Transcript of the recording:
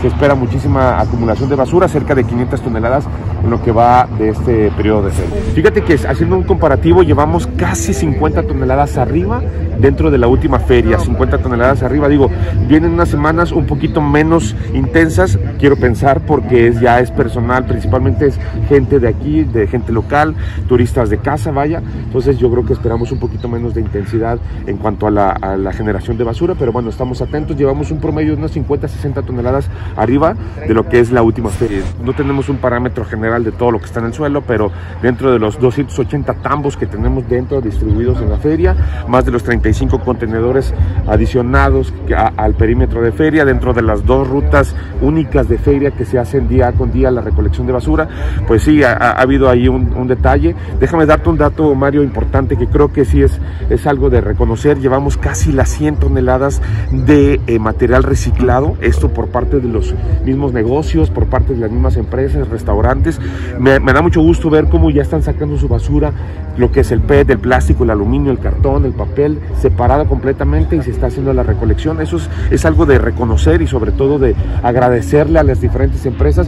se espera muchísima acumulación de basura, cerca de 500 toneladas en lo que va de este periodo de feria. Fíjate que haciendo un comparativo llevamos casi 50 toneladas arriba dentro de la última feria, 50 toneladas arriba. Digo, vienen unas semanas un poquito menos intensas, quiero pensar, porque es, ya es personal, principalmente es gente de aquí, de gente local, turistas de casa, vaya. Entonces yo creo que esperamos un poquito menos de intensidad en cuanto a la, a generación de basura, pero bueno, estamos atentos, llevamos un promedio de unas 50, 60 toneladas arriba de lo que es la última feria. No tenemos un parámetro general de todo lo que está en el suelo, pero dentro de los 280 tambos que tenemos dentro distribuidos en la feria, más de los 35 contenedores adicionados al perímetro de feria, dentro de las dos rutas únicas de feria que se hacen día con día la recolección de basura, pues sí, ha, ha habido ahí un, un, detalle. Déjame darte un dato, Mario, importante que creo que sí es, es algo de reconocer. Llevamos casi las 100 toneladas de eh, material reciclado, esto por parte de los mismos negocios, por parte de las mismas empresas, restaurantes. Me, me da mucho gusto ver cómo ya están sacando su basura, lo que es el PET, el plástico, el aluminio, el cartón, el papel, separado completamente y se está haciendo la recolección. Eso es, es algo de reconocer y sobre todo de agradecerle a las diferentes empresas.